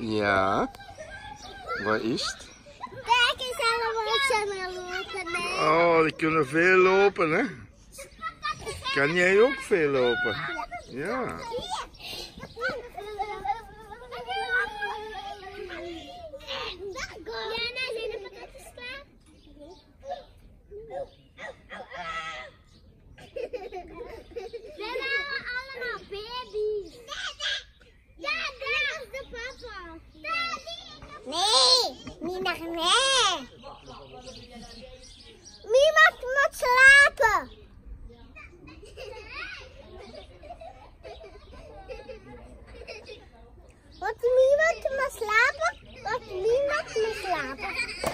Ja. Waar is het? Kijk eens allemaal lopen. Oh, die kunnen veel lopen, hè? Kan jij ook veel lopen? Ja. Niemand moet slapen. Want niemand moet slapen. Want niemand moet slapen.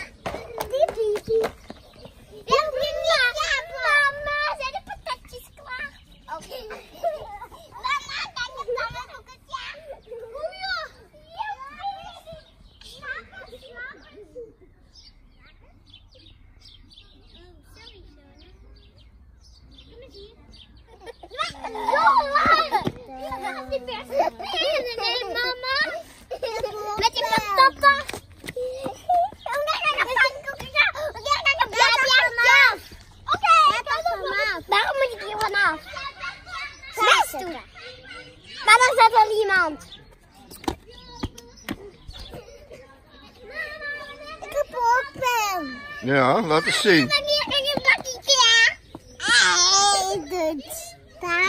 Nee, nee, nee mama? Met je papa. Oké, Waarom moet ik hier vanaf? Zes doen. Zat er iemand. Ik heb een pen. Ja, laat eens zien.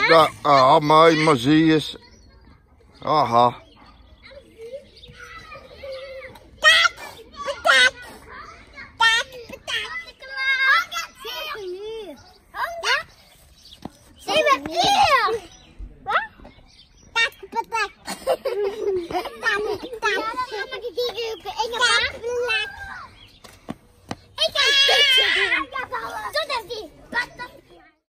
Ja, ah, maar, maar zie eens. 哦好。